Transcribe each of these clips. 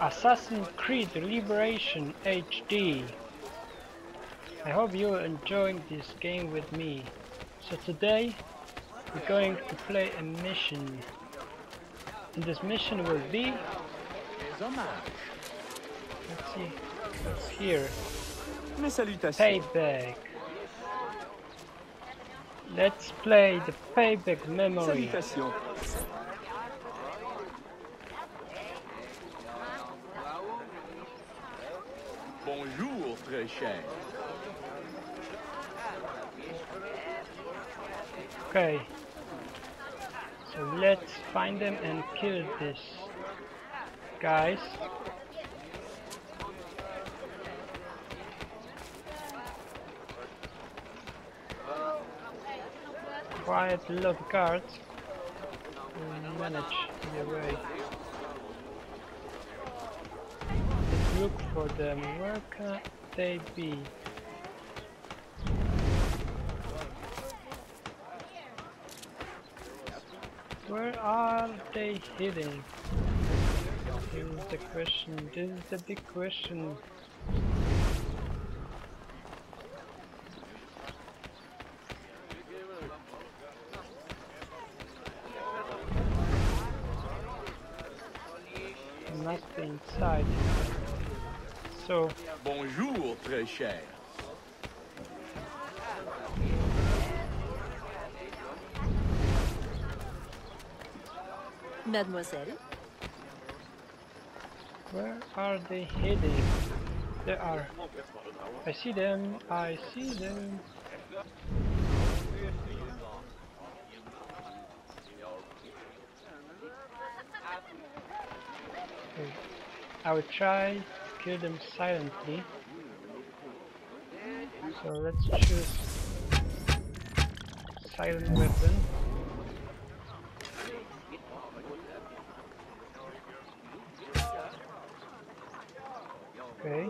Assassin's Creed Liberation HD. I hope you're enjoying this game with me. So today we're going to play a mission. And this mission will be let's see what's here. Payback. Let's play the payback memory. Bonjour, très cher. Okay. So let's find them and kill this guys. Quite a lot of guards. We manage the way. Look for them. Where can they be? Where are they hidden? This is the question. This is the big question. Be inside. So, Bonjour, très cher. Mademoiselle, where are they heading? They are. I see them. I see them. I will try to kill them silently. So let's choose silent weapon. Okay.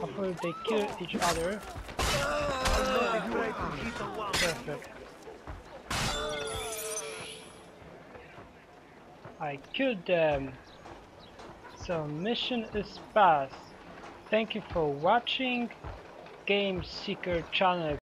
Hopefully they kill each other. Perfect. I killed them. So mission is passed. Thank you for watching Game Seeker channel.